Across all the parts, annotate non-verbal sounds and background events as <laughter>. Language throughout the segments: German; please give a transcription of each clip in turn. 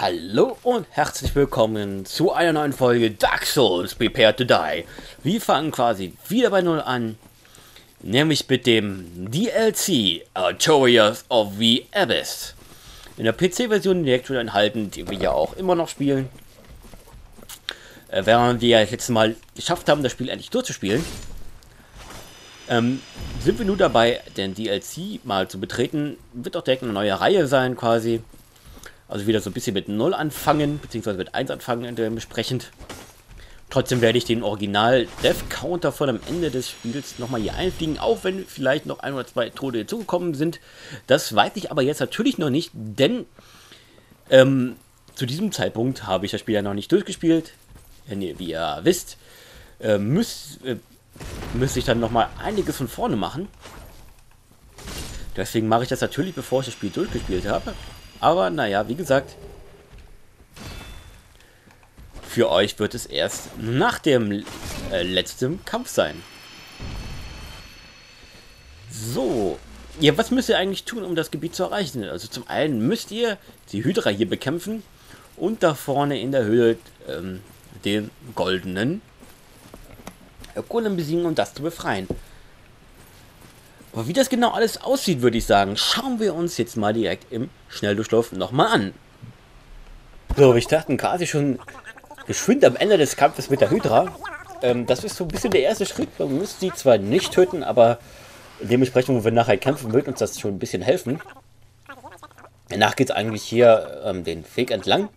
Hallo und herzlich willkommen zu einer neuen Folge Dark Souls Prepare to Die. Wir fangen quasi wieder bei Null an, nämlich mit dem DLC Artorias of the Abyss. In der PC-Version direkt schon enthalten, die wir ja auch immer noch spielen. Äh, während wir ja jetzt Mal geschafft haben, das Spiel endlich durchzuspielen, ähm, sind wir nun dabei, den DLC mal zu betreten. Wird auch direkt eine neue Reihe sein quasi. Also wieder so ein bisschen mit 0 anfangen, beziehungsweise mit 1 anfangen dementsprechend. Trotzdem werde ich den Original Death Counter von am Ende des Spiels nochmal hier einfliegen, auch wenn vielleicht noch ein oder zwei Tode hinzugekommen sind. Das weiß ich aber jetzt natürlich noch nicht, denn ähm, zu diesem Zeitpunkt habe ich das Spiel ja noch nicht durchgespielt. Wie ihr wisst, äh, müsst, äh, müsste ich dann nochmal einiges von vorne machen. Deswegen mache ich das natürlich, bevor ich das Spiel durchgespielt habe. Aber naja, wie gesagt, für euch wird es erst nach dem äh, letzten Kampf sein. So, ja, was müsst ihr eigentlich tun, um das Gebiet zu erreichen? Also zum einen müsst ihr die Hydra hier bekämpfen und da vorne in der Höhle ähm, den goldenen Golem besiegen, um das zu befreien. Aber wie das genau alles aussieht, würde ich sagen, schauen wir uns jetzt mal direkt im Schnelldurchlauf nochmal an. So, wir starten quasi schon geschwind am Ende des Kampfes mit der Hydra. Ähm, das ist so ein bisschen der erste Schritt. Man muss sie zwar nicht töten, aber dementsprechend, wo wir nachher kämpfen, wird uns das schon ein bisschen helfen. Danach geht es eigentlich hier ähm, den Weg entlang.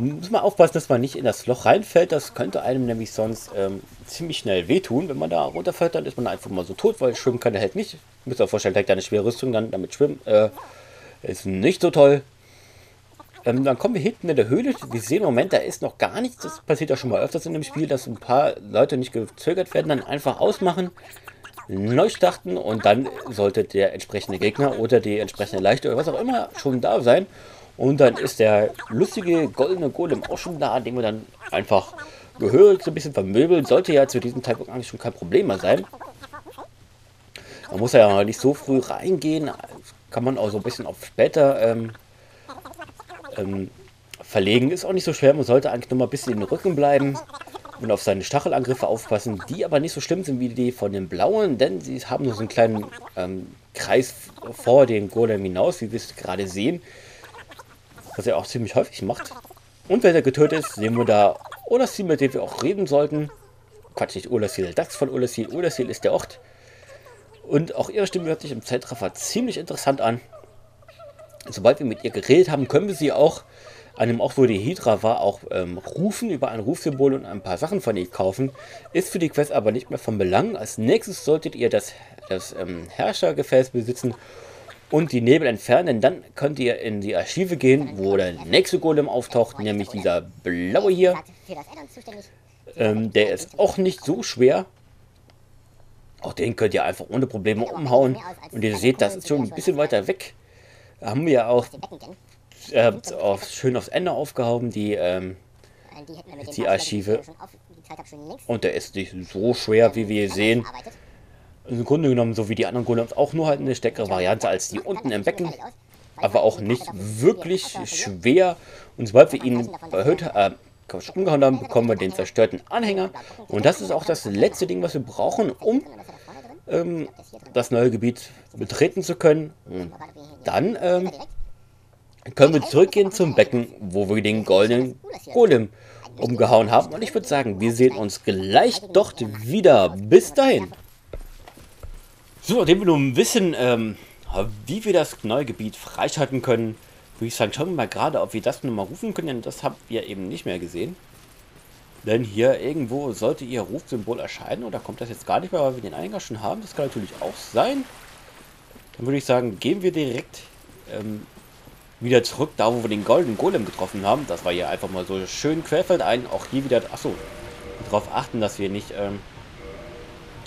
Muss man aufpassen, dass man nicht in das Loch reinfällt. Das könnte einem nämlich sonst ähm, ziemlich schnell wehtun. Wenn man da runterfällt, dann ist man einfach mal so tot, weil schwimmen kann er halt nicht. Müsst ihr euch vorstellen, trägt eine schwere Rüstung, dann damit schwimmen. Äh, ist nicht so toll. Ähm, dann kommen wir hinten in der Höhle. Wir sehen im Moment, da ist noch gar nichts. Das passiert ja schon mal öfters in dem Spiel, dass ein paar Leute nicht gezögert werden, dann einfach ausmachen, neu starten und dann sollte der entsprechende Gegner oder die entsprechende Leichte oder was auch immer schon da sein. Und dann ist der lustige goldene Golem auch schon da, den wir dann einfach gehörig so ein bisschen vermöbeln. Sollte ja zu diesem Zeitpunkt eigentlich schon kein Problem mehr sein. Man muss ja nicht so früh reingehen. Kann man auch so ein bisschen auf später ähm, ähm, verlegen. Ist auch nicht so schwer. Man sollte eigentlich nur mal ein bisschen in den Rücken bleiben und auf seine Stachelangriffe aufpassen, die aber nicht so schlimm sind wie die von den blauen, denn sie haben nur so einen kleinen ähm, Kreis vor den Golem hinaus, wie wir es gerade sehen was er auch ziemlich häufig macht. Und wenn er getötet ist, sehen wir da Olasil, mit dem wir auch reden sollten. Quatsch, nicht Olasil, das von Olasil. Olasil ist der Ort. Und auch ihre Stimme hört sich im Zeitraffer ziemlich interessant an. Sobald wir mit ihr geredet haben, können wir sie auch an dem Ort, wo die Hydra war, auch ähm, rufen, über ein Rufsymbol und ein paar Sachen von ihr kaufen. Ist für die Quest aber nicht mehr von Belang. Als nächstes solltet ihr das, das ähm, Herrschergefäß besitzen und die Nebel entfernen, dann könnt ihr in die Archive gehen, wo der nächste Golem auftaucht, nämlich dieser blaue hier. Ähm, der ist auch nicht so schwer. Auch den könnt ihr einfach ohne Probleme umhauen. Und ihr seht, das ist schon ein bisschen weiter weg. Da haben wir ja auch äh, auf, schön aufs Ende aufgehauen, die, ähm, die Archive. Und der ist nicht so schwer, wie wir sehen im Grunde genommen so wie die anderen Golems auch nur halt eine stärkere Variante als die unten im Becken. Aber auch nicht wirklich schwer. Und sobald wir ihn erhöht äh, umgehauen haben, bekommen wir den zerstörten Anhänger. Und das ist auch das letzte Ding, was wir brauchen, um ähm, das neue Gebiet betreten zu können. Und dann ähm, können wir zurückgehen zum Becken, wo wir den goldenen Golem umgehauen haben. Und ich würde sagen, wir sehen uns gleich dort wieder. Bis dahin. So, nachdem wir nun wissen, ähm, wie wir das neue Gebiet freischalten können, würde ich sagen, schauen wir mal gerade, ob wir das nochmal rufen können, denn das habt ihr eben nicht mehr gesehen. Denn hier irgendwo sollte ihr Rufsymbol erscheinen oder kommt das jetzt gar nicht mehr, weil wir den Eingang schon haben. Das kann natürlich auch sein. Dann würde ich sagen, gehen wir direkt ähm, wieder zurück, da wo wir den goldenen Golem getroffen haben. Das war hier einfach mal so schön querfeld ein. Auch hier wieder, achso, darauf achten, dass wir nicht ähm,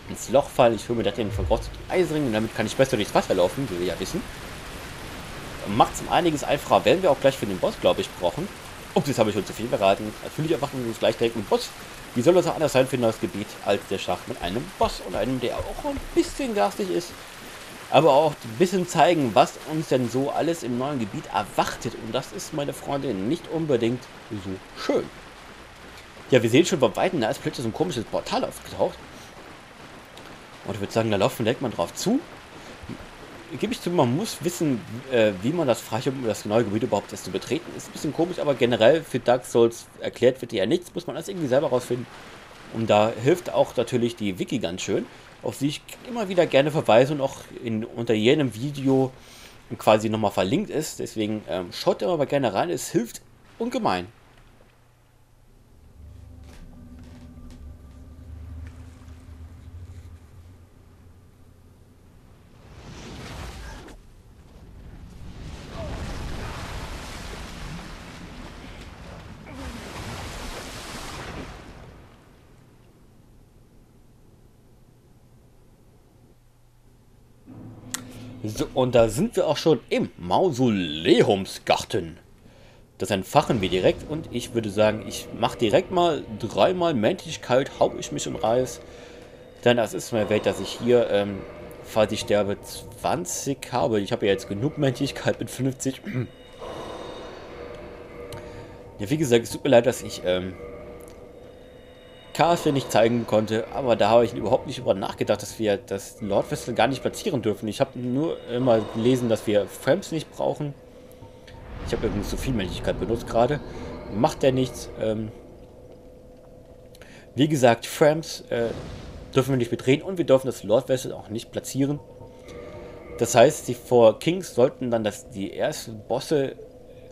ins Loch fallen. Ich hole mir das den verrosteten Eisring und damit kann ich besser durchs Wasser laufen, wie wir ja wissen. Macht es einiges einfacher, werden wir auch gleich für den Boss, glaube ich, brauchen. Ups, jetzt habe ich schon zu viel beraten. Natürlich erwarten wir uns gleich direkt einen Boss. Wie soll das anders sein für das Gebiet als der Schach mit einem Boss und einem, der auch ein bisschen garstig ist. aber auch ein bisschen zeigen, was uns denn so alles im neuen Gebiet erwartet. Und das ist, meine Freunde, nicht unbedingt so schön. Ja, wir sehen schon bei Weitem, da ist plötzlich so ein komisches Portal aufgetaucht. Und ich würde sagen, da laufen wir direkt mal drauf zu. Gebe ich zu, man muss wissen, äh, wie man das Freischalten, um das neue Gebiet überhaupt erst zu betreten. Ist ein bisschen komisch, aber generell für Dark Souls erklärt wird ja nichts, muss man das irgendwie selber rausfinden. Und da hilft auch natürlich die Wiki ganz schön, auf die ich immer wieder gerne verweise und auch in, unter jedem Video quasi nochmal verlinkt ist. Deswegen ähm, schaut immer mal gerne rein, es hilft ungemein. So, und da sind wir auch schon im Mausoleumsgarten. Das entfachen wir direkt und ich würde sagen, ich mache direkt mal dreimal Menschlichkeit, hau ich mich im Reis. Denn das ist mir wert, dass ich hier, ähm, falls ich sterbe, 20 habe. Ich habe ja jetzt genug Menschlichkeit mit 50. <clears throat> ja, wie gesagt, es tut mir leid, dass ich ähm, Chaos nicht zeigen konnte, aber da habe ich überhaupt nicht über nachgedacht, dass wir das Lord Vessel gar nicht platzieren dürfen. Ich habe nur immer gelesen, dass wir Frames nicht brauchen. Ich habe übrigens so viel Männlichkeit benutzt gerade. Macht der nichts. Ähm wie gesagt, Frames äh, dürfen wir nicht bedrehen und wir dürfen das Lord Vessel auch nicht platzieren. Das heißt, die Four Kings sollten dann das, die ersten Bosse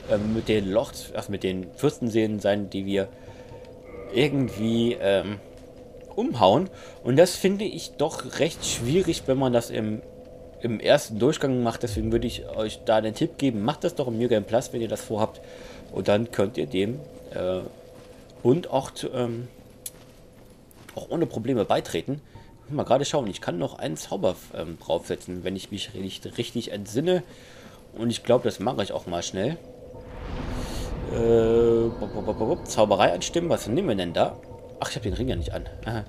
äh, mit den Lords, also mit den Fürstenseelen sein, die wir irgendwie ähm, umhauen. Und das finde ich doch recht schwierig, wenn man das im, im ersten Durchgang macht. Deswegen würde ich euch da den Tipp geben, macht das doch im New Game Plus, wenn ihr das vorhabt. Und dann könnt ihr dem äh, und auch, ähm, auch ohne Probleme beitreten. Mal gerade schauen, ich kann noch einen Zauber ähm, draufsetzen, wenn ich mich richtig, richtig entsinne. Und ich glaube, das mache ich auch mal schnell. Äh, Zauberei anstimmen. Was nehmen wir denn da? Ach, ich habe den Ring ja nicht an. Aha.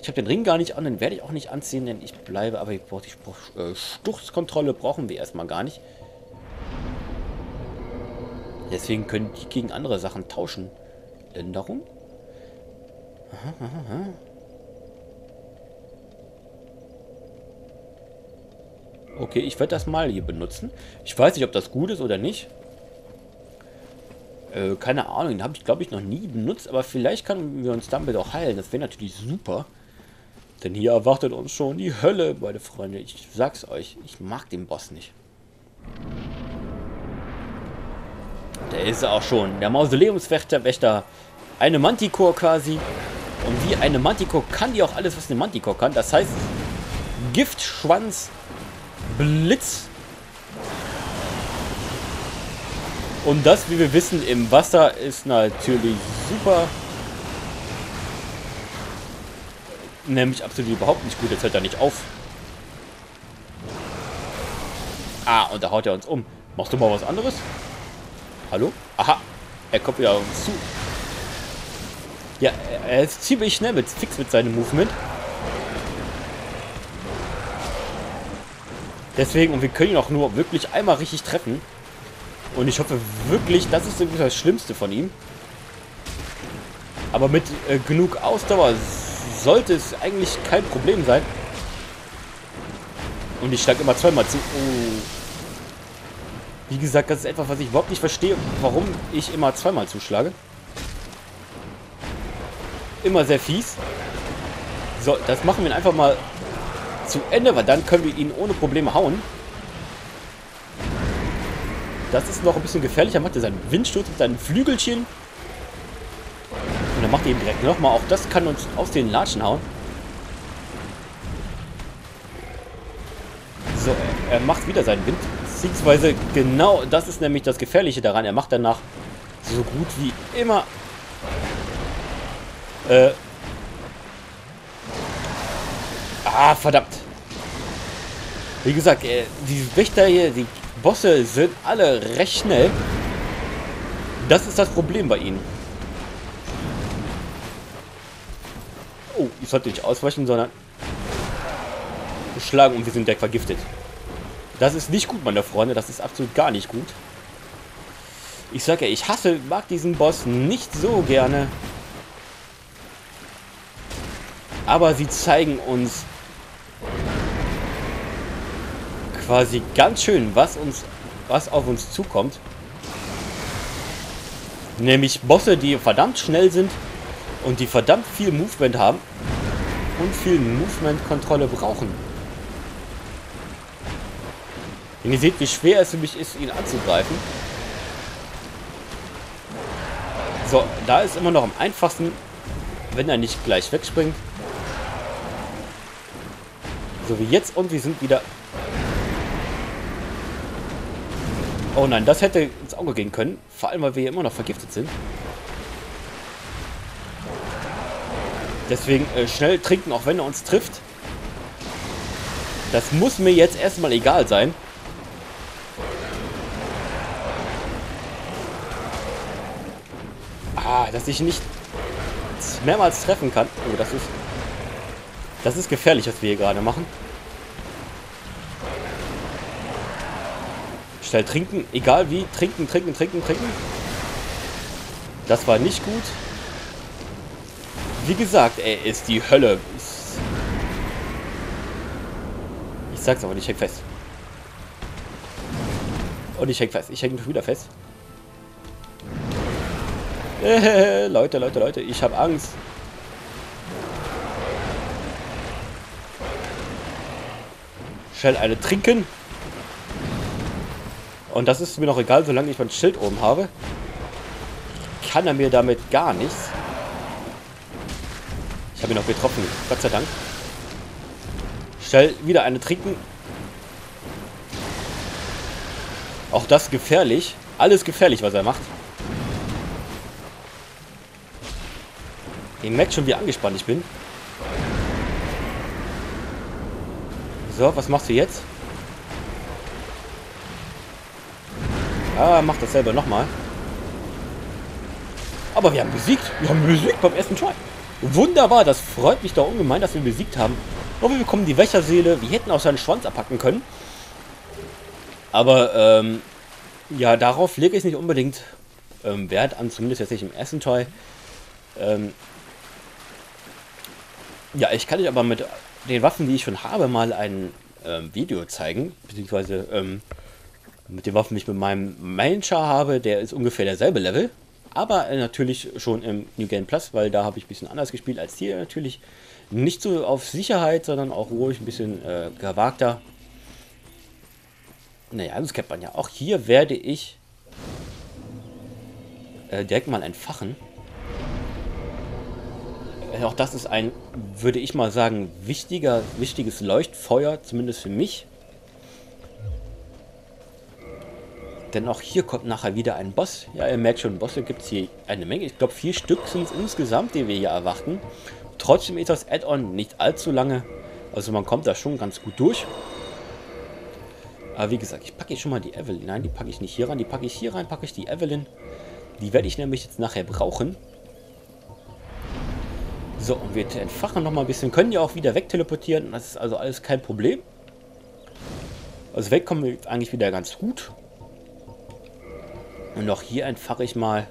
Ich habe den Ring gar nicht an, den werde ich auch nicht anziehen, denn ich bleibe, aber ich brauche die äh, Sturzkontrolle brauchen wir erstmal gar nicht. Deswegen können die gegen andere Sachen tauschen. Änderung? Aha, aha, aha. Okay, ich werde das mal hier benutzen. Ich weiß nicht, ob das gut ist oder nicht. Äh, keine Ahnung, den habe ich glaube ich noch nie benutzt, aber vielleicht können wir uns damit auch heilen. Das wäre natürlich super. Denn hier erwartet uns schon die Hölle, meine Freunde. Ich sag's euch, ich mag den Boss nicht. Da ist er auch schon. Der Mausoleumswächter. Eine Manticore quasi. Und wie eine Manticore kann die auch alles, was eine Manticore kann. Das heißt, Giftschwanz, Blitz, Und das, wie wir wissen, im Wasser ist natürlich super. Nämlich absolut überhaupt nicht gut. Jetzt hört er nicht auf. Ah, und da haut er uns um. Machst du mal was anderes? Hallo? Aha. Er kommt wieder uns zu. Ja, er ist ziemlich schnell mit fix mit seinem Movement. Deswegen, und wir können ihn auch nur wirklich einmal richtig treffen. Und ich hoffe wirklich, das ist das Schlimmste von ihm. Aber mit äh, genug Ausdauer sollte es eigentlich kein Problem sein. Und ich schlage immer zweimal zu. Oh. Wie gesagt, das ist etwas, was ich überhaupt nicht verstehe, warum ich immer zweimal zuschlage. Immer sehr fies. So, das machen wir einfach mal zu Ende, weil dann können wir ihn ohne Probleme hauen. Das ist noch ein bisschen gefährlicher. Macht er seinen Windsturz mit seinen Flügelchen. Und dann macht er eben direkt nochmal. Auch das kann uns aus den Latschen hauen. So, er macht wieder seinen Wind. Beziehungsweise genau das ist nämlich das Gefährliche daran. Er macht danach so gut wie immer... Äh... Ah, verdammt. Wie gesagt, äh, die Wächter hier, die Bosse sind alle recht schnell. Das ist das Problem bei ihnen. Oh, ich sollte nicht ausweichen, sondern schlagen und wir sind direkt vergiftet. Das ist nicht gut, meine Freunde. Das ist absolut gar nicht gut. Ich sage ja, ich hasse, mag diesen Boss nicht so gerne. Aber sie zeigen uns quasi ganz schön, was uns, was auf uns zukommt. Nämlich Bosse, die verdammt schnell sind und die verdammt viel Movement haben und viel Movement-Kontrolle brauchen. Wenn ihr seht, wie schwer es für mich ist, ihn anzugreifen. So, da ist immer noch am einfachsten, wenn er nicht gleich wegspringt. So wie jetzt und wir sind wieder... Oh nein, das hätte ins Auge gehen können. Vor allem, weil wir hier immer noch vergiftet sind. Deswegen äh, schnell trinken, auch wenn er uns trifft. Das muss mir jetzt erstmal egal sein. Ah, dass ich nicht mehrmals treffen kann. Oh, das ist... Das ist gefährlich, was wir hier gerade machen. Schnell trinken, egal wie. Trinken, trinken, trinken, trinken. Das war nicht gut. Wie gesagt, er ist die Hölle. Ich sag's aber ich häng fest. Und ich häng fest. Ich häng wieder fest. <laughs> Leute, Leute, Leute, ich habe Angst. Schnell eine trinken. Und das ist mir noch egal, solange ich mein Schild oben habe. Kann er mir damit gar nichts. Ich habe ihn noch getroffen. Gott sei Dank. Schnell wieder eine trinken. Auch das gefährlich. Alles gefährlich, was er macht. Ihr merkt schon, wie angespannt ich bin. So, was machst du jetzt? Ah, macht das selber nochmal. Aber wir haben besiegt. Wir haben besiegt beim ersten Try. Wunderbar, das freut mich doch ungemein, dass wir besiegt haben. Und wir bekommen die Wächerseele. Wir hätten auch seinen Schwanz abpacken können. Aber, ähm, ja, darauf lege ich nicht unbedingt ähm, Wert an, zumindest jetzt nicht im ersten Teil. Ähm, ja, ich kann euch aber mit den Waffen, die ich schon habe, mal ein ähm, Video zeigen. Beziehungsweise ähm, mit den Waffen, die ich mit meinem Main-Char habe, der ist ungefähr derselbe Level. Aber äh, natürlich schon im New Game Plus, weil da habe ich ein bisschen anders gespielt als hier natürlich. Nicht so auf Sicherheit, sondern auch ruhig ein bisschen äh, gewagter. Naja, das kennt man ja. Auch hier werde ich äh, direkt mal entfachen. Auch das ist ein, würde ich mal sagen, wichtiger, wichtiges Leuchtfeuer, zumindest für mich. Denn auch hier kommt nachher wieder ein Boss. Ja, ihr merkt schon, Bosse gibt es hier eine Menge. Ich glaube, vier Stück sind es insgesamt, die wir hier erwarten. Trotzdem ist das Add-on nicht allzu lange. Also man kommt da schon ganz gut durch. Aber wie gesagt, ich packe hier schon mal die Evelyn. Nein, die packe ich nicht hier rein. Die packe ich hier rein, packe ich die Evelyn. Die werde ich nämlich jetzt nachher brauchen. So, und wir entfachen noch mal ein bisschen. Können ja auch wieder wegteleportieren. Das ist also alles kein Problem. Also wegkommen wir eigentlich wieder ganz gut. Und auch hier entfache ich mal.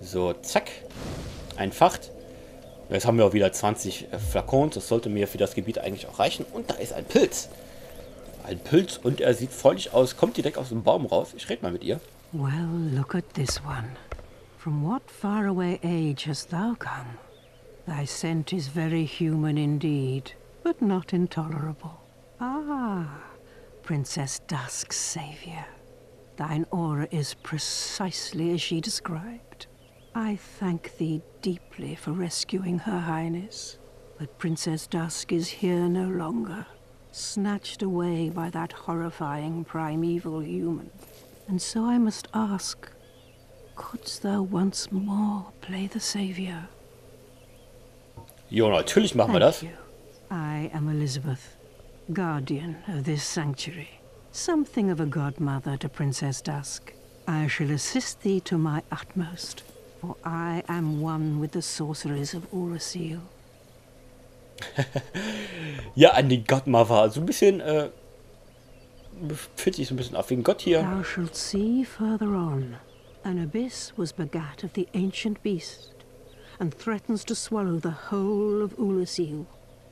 So, zack. Entfacht. Jetzt haben wir auch wieder 20 äh, Flakons. Das sollte mir für das Gebiet eigentlich auch reichen. Und da ist ein Pilz. Ein Pilz und er sieht freudig aus. Kommt direkt aus dem Baum raus. Ich rede mal mit ihr. Well, look at this one. From what faraway age hast thou come? Thy scent is very human indeed, but not intolerable. Ah, Princess Dusk's savior. Thine aura is precisely as she described. I thank thee deeply for rescuing Her Highness, but Princess Dusk is here no longer, snatched away by that horrifying primeval human. And so I must ask, Couldst thou once more play the Savior? Jo, natürlich machen wir das. You. I am Elizabeth, guardian of this sanctuary. Something of a godmother to Princess Dusk. I shall assist thee to my utmost, for I am one with the sorceries of Urasil. <laughs> ja, an die Godmother. Also ein bisschen, äh, fühlt sich so ein bisschen auf ein Gott hier. Thou shalt see further on. An abyss was begat of the ancient beast, and threatens to swallow the whole of Ulasil.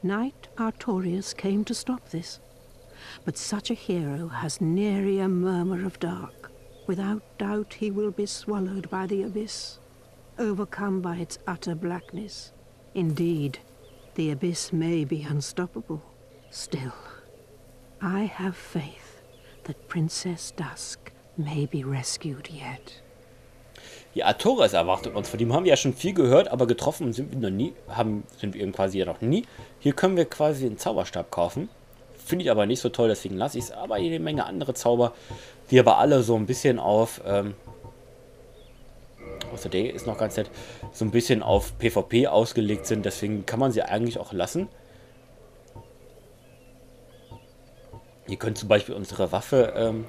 Knight Artorius came to stop this. But such a hero has nary a murmur of dark. Without doubt he will be swallowed by the abyss, overcome by its utter blackness. Indeed, the abyss may be unstoppable. Still, I have faith that Princess Dusk may be rescued yet. Ja, Artorias erwartet uns. Von dem haben wir ja schon viel gehört, aber getroffen sind wir noch nie. Haben, sind wir eben quasi ja noch nie. Hier können wir quasi einen Zauberstab kaufen. Finde ich aber nicht so toll, deswegen lasse ich es. Aber jede Menge andere Zauber, die aber alle so ein bisschen auf. Ähm, außer der ist noch ganz nett. So ein bisschen auf PvP ausgelegt sind. Deswegen kann man sie eigentlich auch lassen. Ihr könnt zum Beispiel unsere Waffe ähm,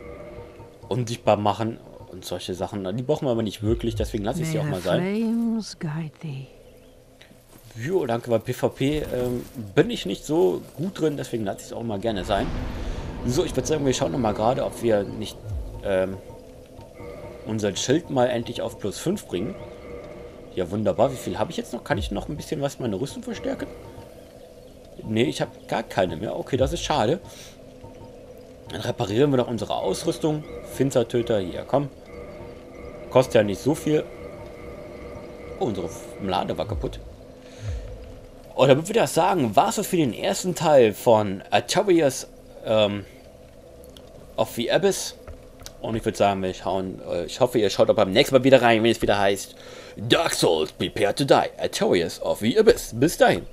unsichtbar machen und solche Sachen. Die brauchen wir aber nicht wirklich, deswegen lasse ich sie auch mal sein. Jo, danke, bei PvP ähm, bin ich nicht so gut drin, deswegen lasse ich es auch mal gerne sein. So, ich würde sagen, wir schauen nochmal gerade, ob wir nicht ähm, unseren Schild mal endlich auf plus 5 bringen. Ja, wunderbar. Wie viel habe ich jetzt noch? Kann ich noch ein bisschen was meine Rüstung verstärken? Nee, ich habe gar keine mehr. Okay, das ist schade. Dann reparieren wir doch unsere Ausrüstung. Finzertöter, hier, komm. Kostet ja nicht so viel. Oh, unsere Lade war kaputt. Und damit würde ich sagen, war es das für den ersten Teil von Atavius ähm, of the Abyss. Und ich würde sagen, wir schauen, äh, ich hoffe, ihr schaut auch beim nächsten Mal wieder rein, wenn es wieder heißt Dark Souls, Prepare to Die, Atavius of the Abyss. Bis dahin.